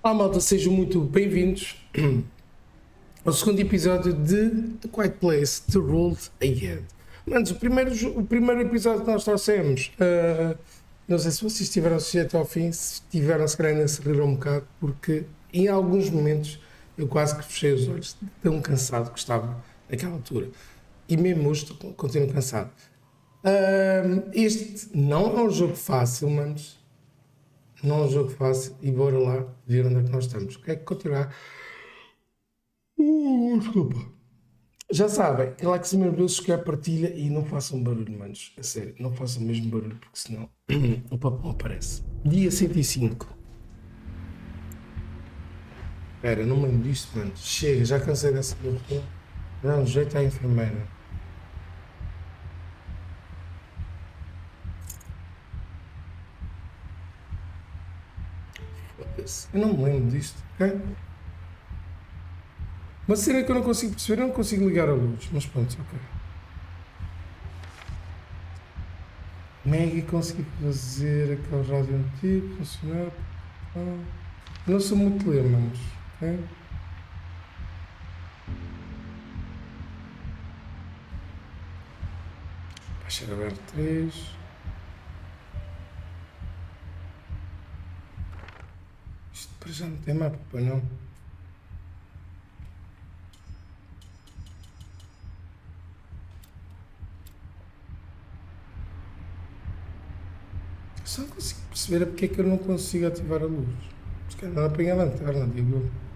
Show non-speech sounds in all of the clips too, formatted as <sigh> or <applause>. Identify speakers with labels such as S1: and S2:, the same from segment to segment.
S1: Olá malta, sejam muito bem-vindos ao segundo episódio de The Quiet Place, The Road Ahead. Manos, o primeiro, o primeiro episódio que nós trouxemos, uh, não sei se vocês estiveram sujeitos ao fim, se tiveram se calhar ainda se riram um bocado, porque em alguns momentos eu quase que fechei os olhos, tão cansado que estava naquela altura. E mesmo hoje continuo cansado. Uh, este não é um jogo fácil, manos não é um jogo fácil e bora lá ver onde é que nós estamos. Quer que continuar? Uh, desculpa. Já sabem, Alex Merbeus quer partilha e não façam barulho, manos. A sério, não façam mesmo barulho, porque senão <clears throat> o papão aparece. Dia 105. Espera, não me lembro disto, mano. Chega, já cansei dessa pergunta. Dá um jeito à enfermeira. Eu não me lembro disto, ok? Uma cena que eu não consigo perceber, eu não consigo ligar a luz, mas pronto, ok. Maggie consegui fazer aquele rádio antigo funcionar. Não sou muito ler, manos, ok? Baixar aberto 3. Para já não. Só consigo perceber porque é que eu não consigo ativar a luz. Porque não apanha a lanterna, digo eu.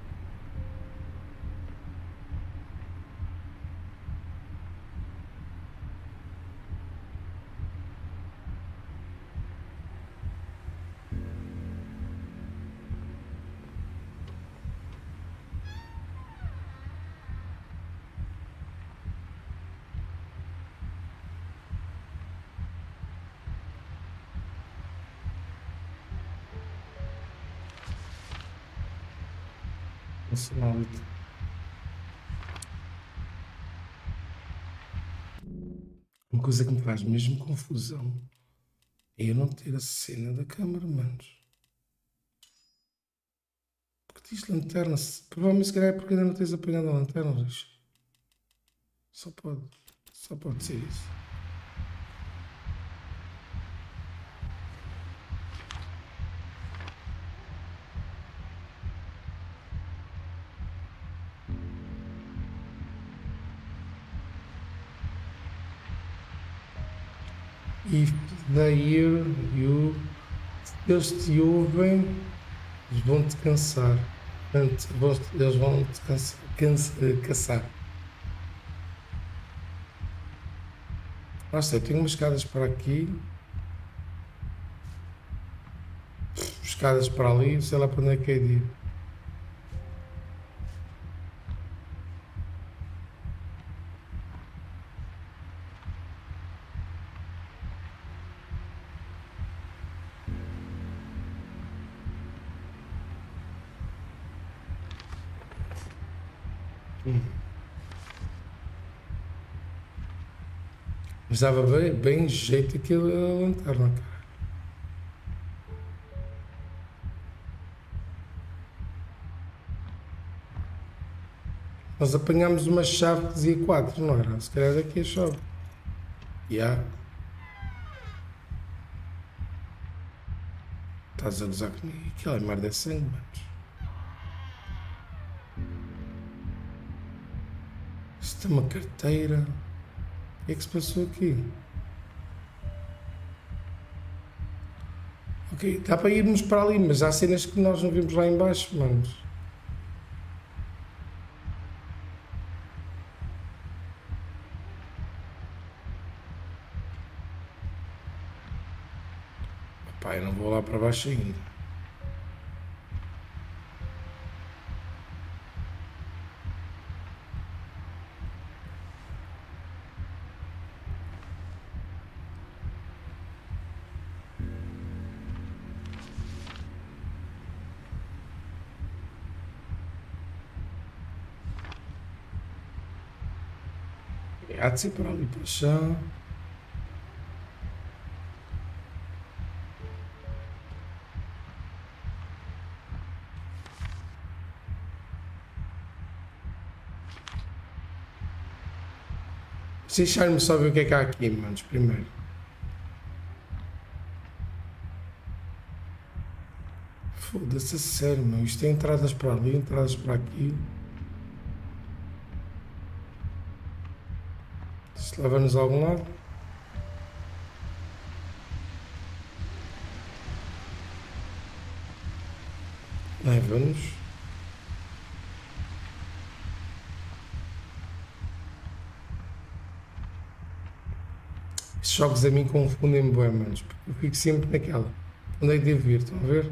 S1: Uma coisa que me faz mesmo confusão é eu não ter a cena da câmara, manos. Porque diz lanterna. Provavelmente se calhar é porque ainda não tens apanhado a lanterna, Só pode. Só pode ser isso. If they hear you, eles te ouvem, eles vão te cansar. Portanto, eles vão te cansa, cansa, caçar. Nossa, eu tenho umas escadas para aqui, escadas para ali, sei lá para onde é que é de ir. Mas dava bem, bem jeito aquilo a lanterna, cara. Nós apanhámos uma chave que dizia 4, não era? Se calhar daqui a chave. Yeah. Estás a gozar comigo? Aquilo é merda é sangue, manos. Isto é uma carteira. O que é que se passou aqui? Ok, dá para irmos para ali, mas há cenas que nós não vimos lá embaixo, manos. Pai, não vou lá para baixo ainda. Grazie per ogni persona. Se me só ver o que é que há aqui, manos, primeiro. Foda-se, a sério, mano. Isto tem entradas para ali, entradas para aqui. Isto leva-nos a algum lado. Leva-nos. Estes jogos a mim confundem-me bem, porque eu fico sempre naquela. Onde é que devo ir? Estão a ver?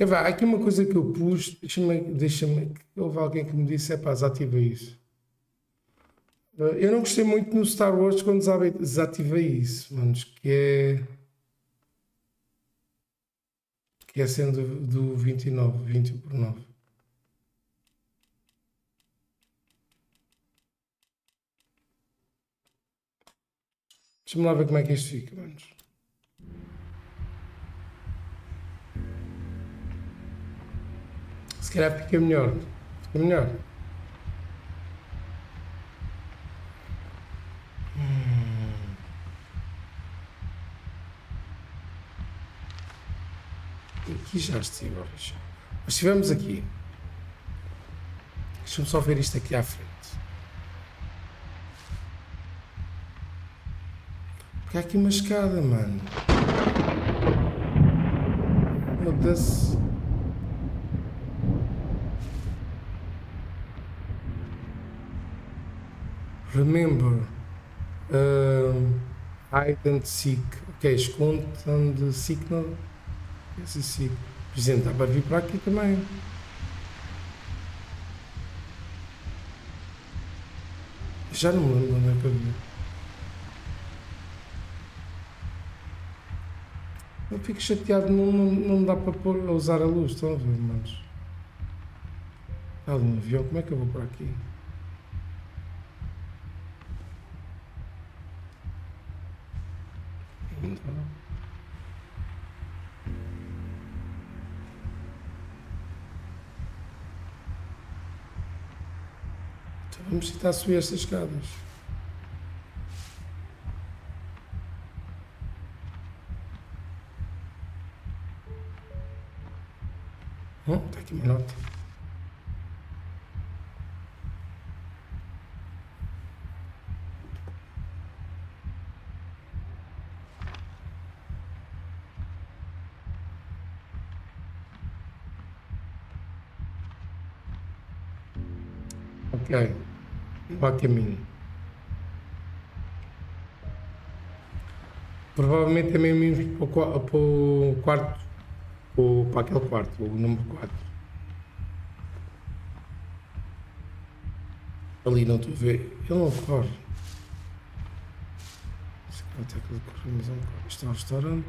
S1: É, vá, há aqui uma coisa que eu pus, deixa-me, deixa-me, houve alguém que me disse, é pá, desativa isso. Eu não gostei muito no Star Wars quando desativei isso, manos, que é. que é sendo do 29, 20 por 9. Deixa-me lá ver como é que isto fica, manos. Se calhar fica melhor. Fica melhor. Hum. Aqui já estive, Mas estivemos aqui. Deixa-me só ver isto aqui à frente. Porque há aqui uma escada, mano. Foda-se. Remember. Uh, hide and seek. Ok, esconde and signal. Esse seek. Exemplo, dá para vir para aqui também. Já não lembro onde é que eu vi. Eu fico chateado, não, não, não dá para pôr, usar a luz, estão a ver, manos? Ali um avião, como é que eu vou para aqui? Tentar subir estas escadas. Hum, está aqui uma nota. Não caminho. Provavelmente também vimos para o, quarto, para, aquele quarto, o número 4. Ali não estou a ver, ele não corre. Até que ele corre, mas não corre. Isto é um restaurante.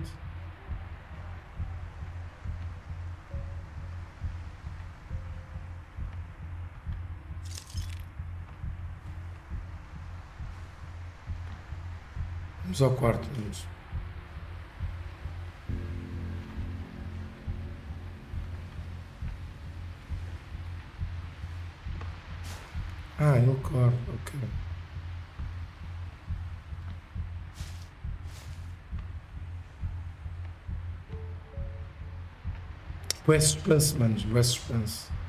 S1: Vamos ao quarto. Ah, ele corre, ok. Boé suspense, manos, boé suspense.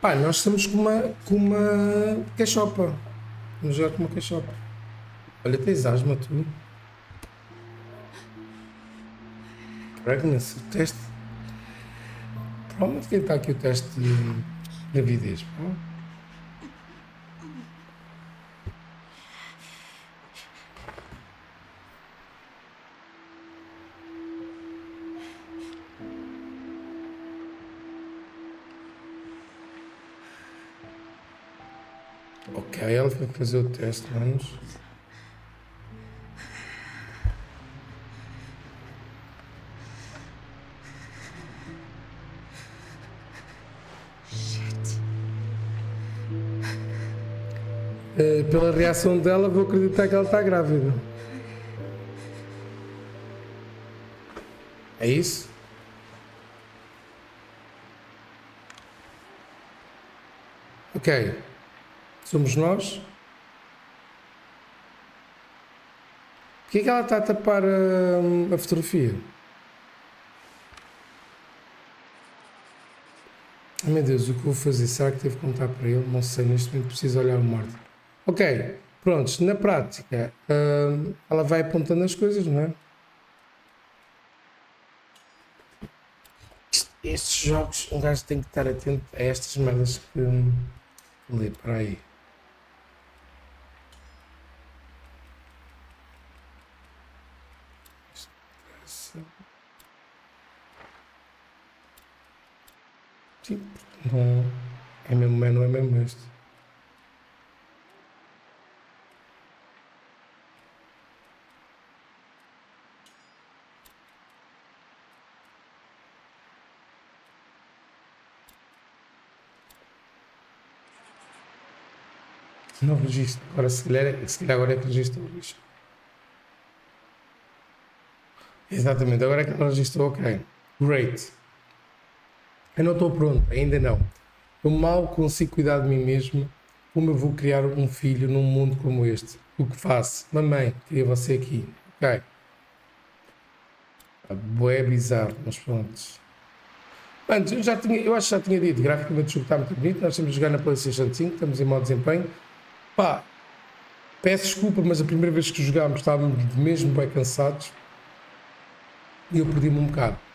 S1: Pá, nós estamos com uma, com uma cachopa. Vamos jogar com uma cachopa. Olha, tens asma, tu. Pregnancy, o teste. Provavelmente quem está aqui o teste de gravidez. Pá. Ok, ela foi fazer o teste, manos. Uh, pela reação dela, vou acreditar que ela está grávida. É isso? Ok. Somos nós. Por que é que ela está a tapar a, a fotografia? Oh, meu Deus, o que vou fazer? Será que devo contar para ele? Não sei, neste momento preciso olhar o morto. Ok, prontos, na prática, uh, ela vai apontando as coisas, não é? Estes jogos, um gajo tem que estar atento a estas merdas que. Ali, para aí. Sim, não é mesmo, não é mesmo este. Não registro. Agora, se calhar, se calhar agora é que registrou o lixo. Exatamente, agora é que ela registrou, ok. Great. Eu não estou pronto, ainda não. Eu mal consigo cuidar de mim mesmo. Como eu vou criar um filho num mundo como este? O que faço? Mamãe, queria você aqui. Ok. É bizarro, mas pronto. Antes, eu, já tinha, eu acho que já tinha dito, graficamente o jogo está muito bonito. Nós estamos a jogar na PlayStation 5, estamos em modo desempenho. Pá, peço desculpa, mas a primeira vez que jogámos estávamos mesmo bem cansados e eu perdi-me um bocado.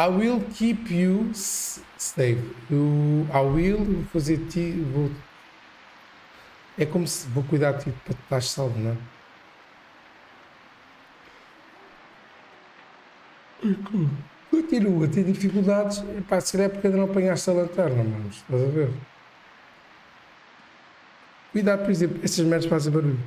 S1: I will keep you safe. Eu, I will vou fazer ti. Vou, é como se vou cuidar de ti para que estás salvo, não é? Continua a ter dificuldades. Pá, se calhar é porque ainda não apanhaste a lanterna, mano. Estás a ver? Cuidado, por exemplo, essas merdas fazem barulho.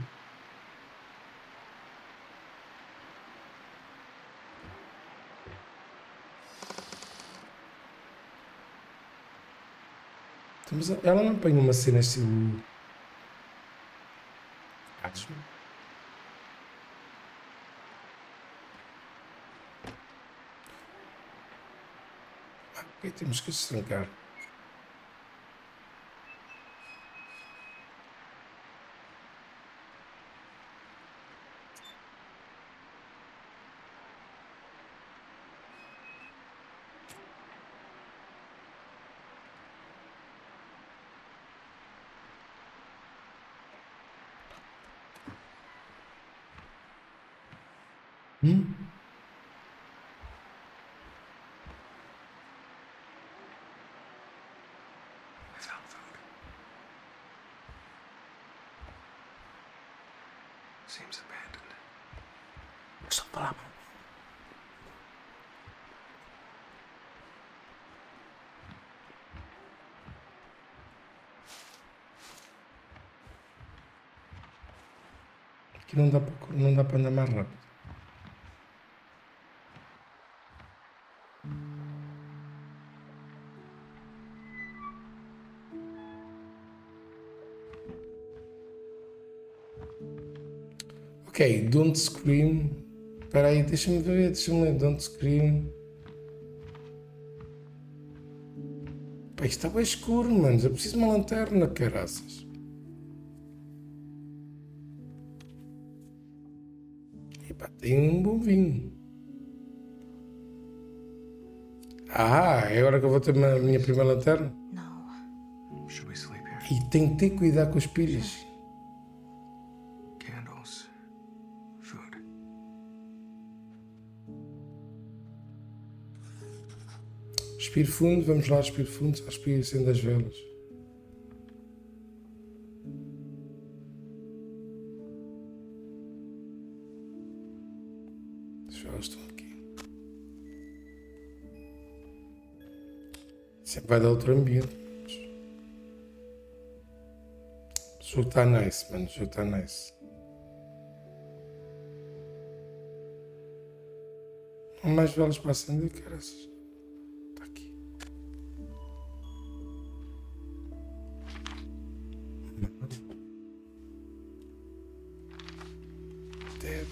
S1: Ela não põe uma cena assim. Acho. Ah, ok, temos que se trancar. Hum? Só falar. Aqui não dá para não dá para andar mais rápido. Ok, Don't Scream. Espera aí, deixa-me ver, deixa-me ler. Don't Scream. Pá, isto está bem escuro, mano. Eu preciso de uma lanterna, caraças. Epá, tem um bom vinho. Ah, é agora que eu vou ter a minha primeira lanterna? Não. E tem que ter cuidado com os pilhas. Respire fundo, vamos lá, respire fundo, respire acende as velas. As velas estão aqui. Sempre vai dar outro ambiente. jogo está nice, mano. O jogo está nice. Mais velas para acender, caras. Dead.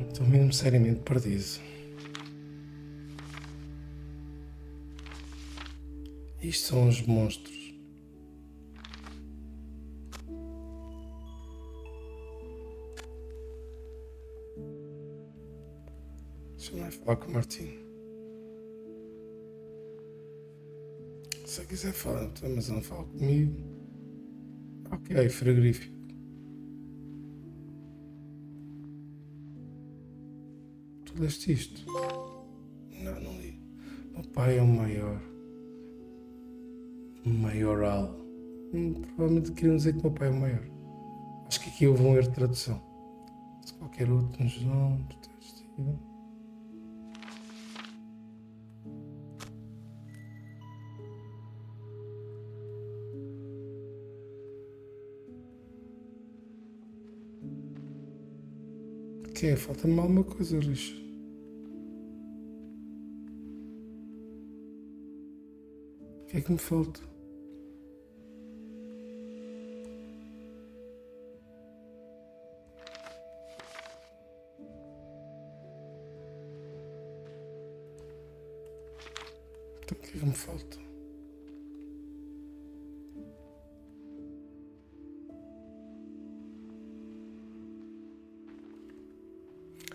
S1: Estou mesmo seriamente perdido. Isto são os monstros. Deixa eu lá falar com o Martim. Se quiser falar, mas não fala comigo. Ok, frigorífico. Tu leste isto? Não, não li. Meu pai é o maior. Maioral. Hum, provavelmente queriam dizer que o meu pai é o maior. Acho que aqui houve um erro de tradução. Se qualquer outro nos protegido. Que é? Falta-me alguma coisa, lixo. O que é que me falta? Que é que me falta?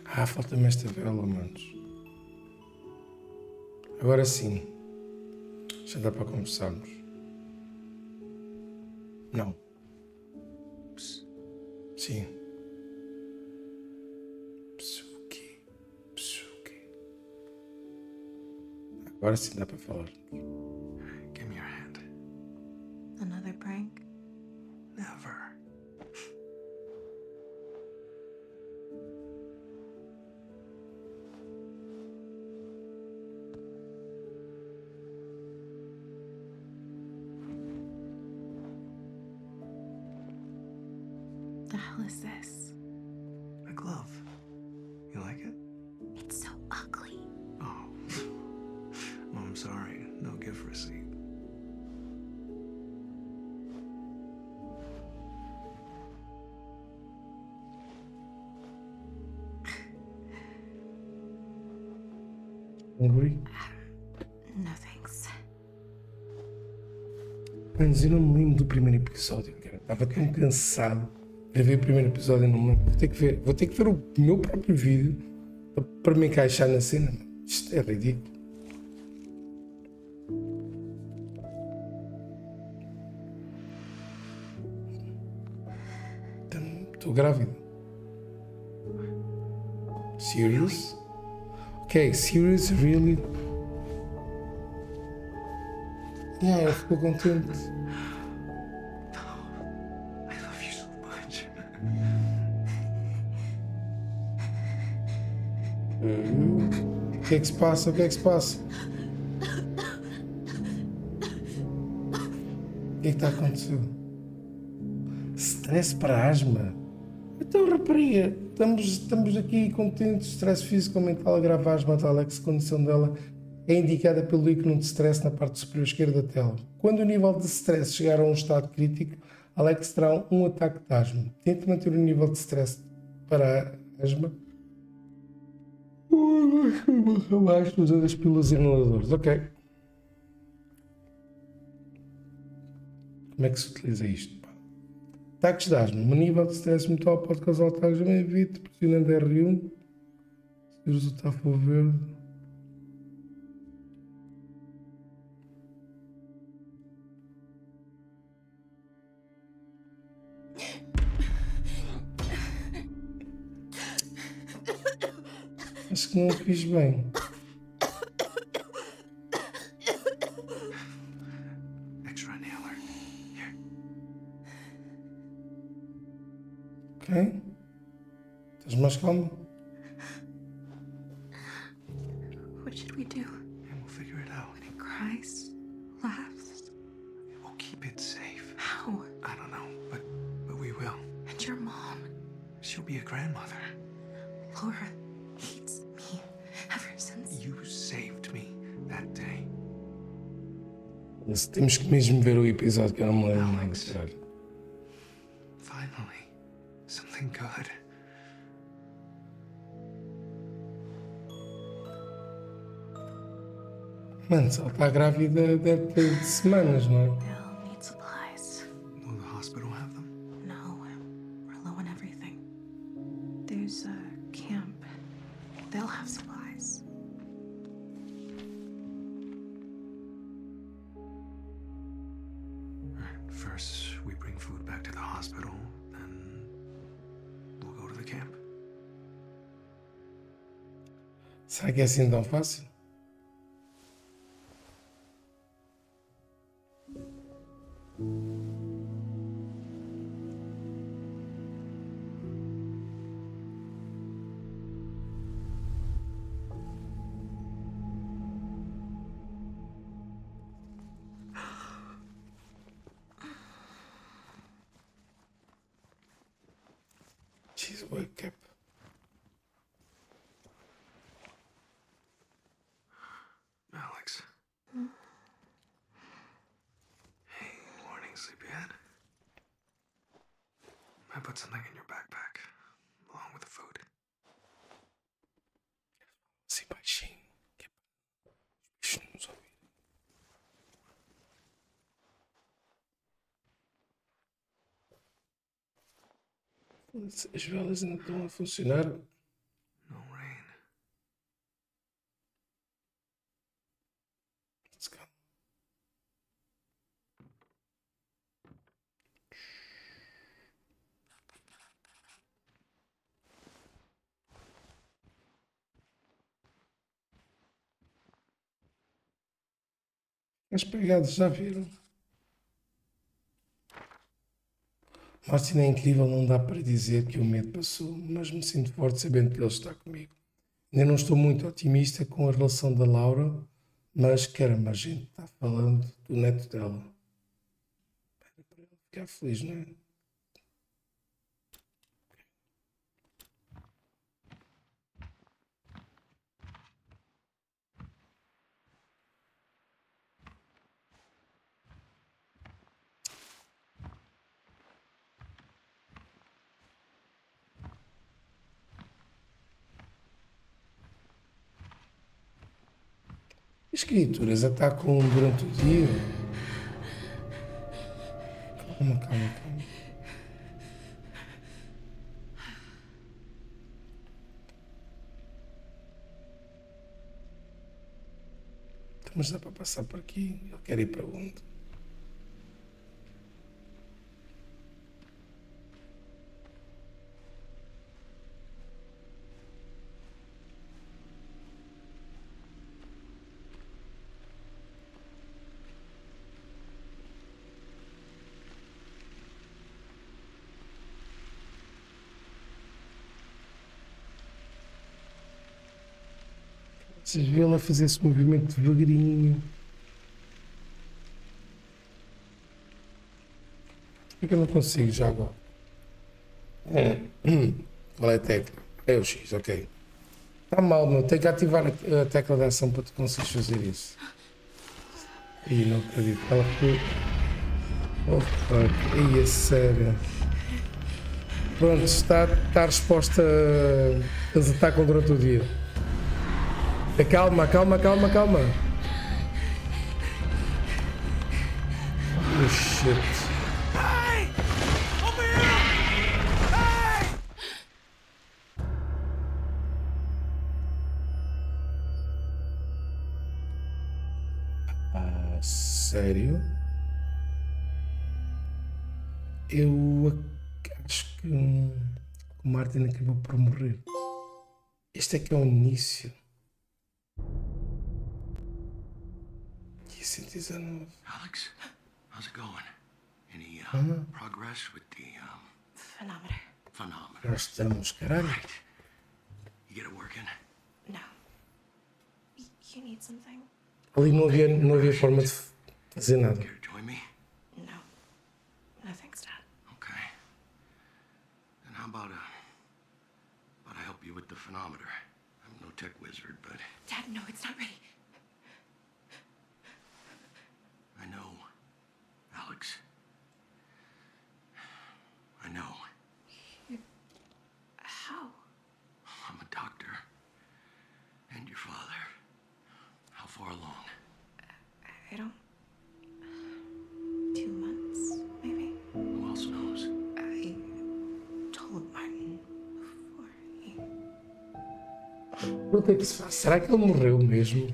S1: Ah, falta-me esta vela, manos. Agora sim. Já dá para conversarmos. Não. Sim. Agora sim dá para falar. Hungry?
S2: No thanks.
S1: Mas eu não me lembro do primeiro episódio, cara. Estava tão cansado de ver o primeiro episódio e não me lembro. Vou ter que ver, vou ter que ver o meu próprio vídeo para, para me encaixar na cena. Isto é ridículo. Então, Estou grávida. Serious? Ok, serious, really? Yeah, ela ficou contente.
S3: I love you so much.
S1: O que é que se passa? O que é que se passa? O que é que está acontecendo? Stress para asma? Então, rapariga, estamos, estamos aqui contentes. Stress físico ou mental agrava a asma da Alex. A condição dela é indicada pelo ícone de stress na parte superior esquerda da tela. Quando o nível de stress chegar a um estado crítico, Alex terá um ataque de asma. Tente manter o nível de stress para asma abaixo usando as pílulas inaladoras. Ok. Como é que se utiliza isto? Pá? Ataques de asma. Um nível de stress mental pode causar ataques de. Evite pressionando R1. Se o resultado for verde. Acho que não fiz bem.
S4: Extra inhaler. Here.
S1: Ok? Estás mais calmo?
S2: What should we do?
S4: And we'll figure it out.
S2: When It cries, laughs.
S4: We'll keep it safe.
S2: How?
S4: I don't know, but but we will.
S2: And your mom,
S4: She'll be a grandmother.
S2: Laura, hates me ever since.
S4: You saved me that day.
S1: Esse- Temos que mesmo ver o episódio que eu não me lembro. nada,
S4: Alex.
S1: Mano, se ela está grávida deve ter de semanas, não é?
S4: Hospital first we bring food back to the then we'll go to the camp.
S1: Será que é assim tão fácil? As velas ainda estão a funcionar.
S4: No rain.
S1: Let's go. As pegadas já viram? Martin é incrível, não dá para dizer que o medo passou, mas me sinto forte sabendo que ele está comigo. Ainda não estou muito otimista com a relação da Laura, mas caramba, a gente está falando do neto dela. Para ele ficar feliz, não é? As criaturas atacam durante o dia. Calma, calma, calma. Então, Mas dá para passar por aqui. Ele quer ir para onde? Vocês vê-la a fazer esse movimento devagarinho. Por que é que eu não consigo já agora? É. <clears throat> Qual é a tecla? É o X, ok. Está mal, meu. Tenho que ativar a, a tecla de ação para tu conseguires fazer isso. Ih, não acredito. Ela foi. Oh fuck. É sério. Pronto, está, está a resposta. Eles atacam durante o dia. Calma, calma, calma, calma. Oh shit. Ah, sério? Eu ac- acho que o Martin acabou por morrer. Este é que é o início. 119.
S3: Alex, how's it going? Any uh, progress with the um,
S2: Phenometer.
S3: phonometer?
S1: Nós estamos, caralho.
S3: Right. You get it working?
S2: No. Y- you need something?
S1: Ali não havia, não havia forma de fazer nada.
S3: Care to join me?
S2: No. No thanks, Dad.
S3: Okay. And how about uh, about I help you with the phonometer? I'm no tech wizard, but
S2: Dad, no, it's not ready.
S3: I know, Alex. I know.
S2: How?
S3: I'm a doctor. And your father. How far along?
S2: I don't. Two months, maybe?
S3: Who else knows?
S2: I told Martin before he.
S1: Pergunta que se. Será que ele morreu mesmo?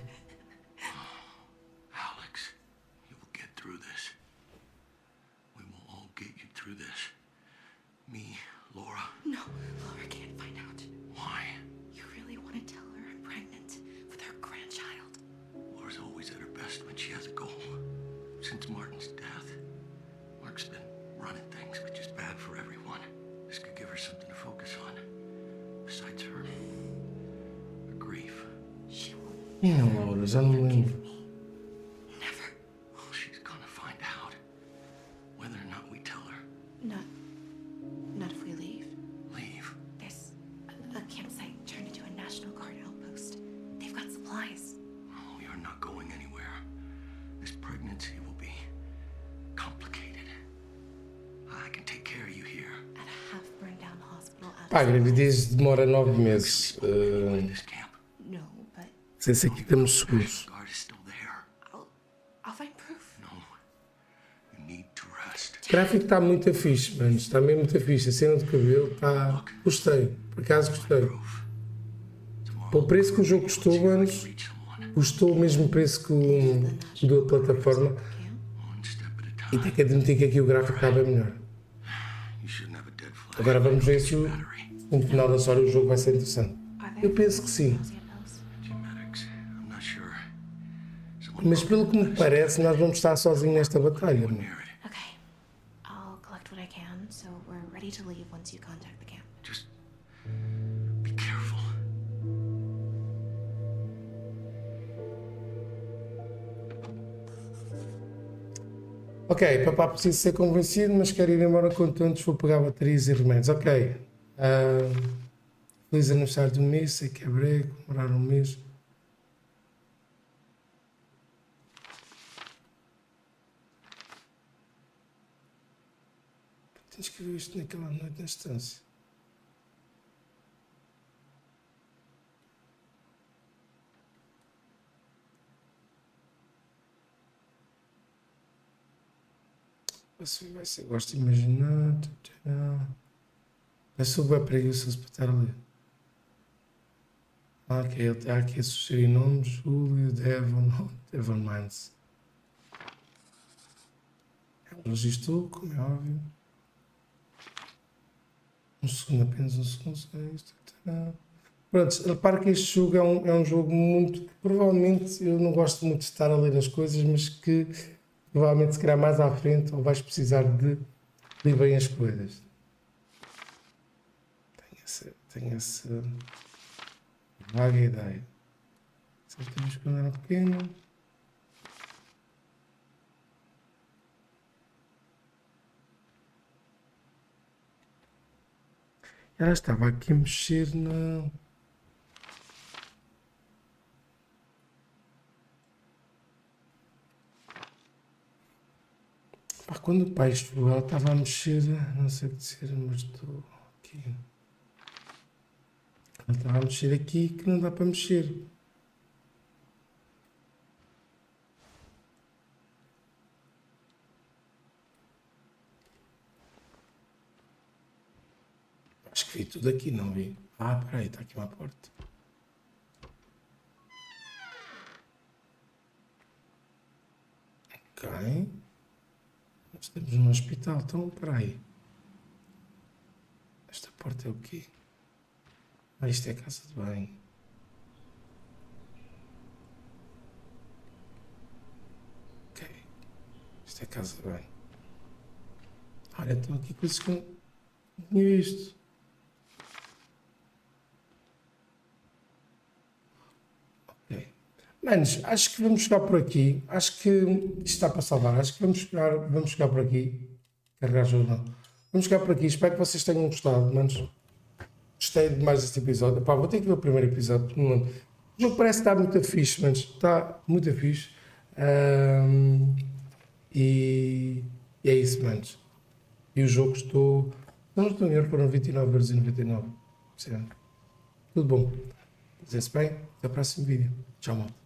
S1: Pá, a gravidez demora nove meses. Uh,
S3: this camp,
S2: No, but
S1: sei se aqui estamos seguros. O gráfico está muito fixe, mano. Está mesmo muito fixe. A cena do cabelo está. Gostei. Por acaso gostei.
S3: Proof. Tomorrow,
S1: Para o preço que o jogo custou,
S3: someone
S1: custou o mesmo preço que o da plataforma. E tenho que admitir que aqui o gráfico está bem melhor. Agora vamos ver se o. no final da história o jogo vai ser interessante. Eu penso que sim. Mas pelo que me parece, nós vamos estar sozinhos nesta batalha. mano.
S3: near it.
S2: Okay. I'll collect what I can, so we're ready to leave once you contact the camp.
S3: Just be careful.
S1: Ok, papá precisa ser convencido, mas quero ir embora quanto antes vou pegar baterias e remédios. Ok. Ah, feliz aniversário do mês, sei que é breve, comemorar um mês. Tens que ver isto naquela noite na estância. Assim vai ser. Gosto de imaginar. Eu para estar ali. Ah, ok, ele está aqui a sugerir nomes. Julio, Devon, Devon Mines. Ele registrou, como é óbvio. Um segundo, apenas um segundo. é isto, tá. Pronto, que este jogo é um, é um jogo muito. Provavelmente eu não gosto muito de estar a ler as coisas, mas que provavelmente se calhar mais à frente ou vais precisar de ler bem as coisas. Essa, tenho essa vaga ideia. Sempre temos quando era pequeno. Ela estava aqui a mexer na. Quando o pai chegou, ela estava a mexer, não sei o que dizer, mas estou aqui. Ela estava a mexer aqui que não dá para mexer. Acho que vi tudo aqui, não vi? Ah, peraí, está aqui uma porta. Ok. Nós temos um hospital, então peraí. Esta porta é o quê? Ah, isto é casa de banho. Ok. Isto é casa de banho. Olha, estão aqui coisas que não tinha visto. Manos, acho que vamos chegar por aqui. Acho que isto está para salvar. Acho que vamos chegar, vamos chegar por aqui. Carregar não. Vamos chegar por aqui. Espero que vocês tenham gostado, manos. Gostei demais deste episódio. Pá, vou ter que ver o primeiro episódio. porque, mano, O jogo parece está muito fixe, mas está muito fixe. Ahm, e, e é isso, manos. E o jogo custou. Não estou em erro, foram 29,99€. Tudo bom. Dizer-se bem. Até o próximo vídeo. Tchau, malta.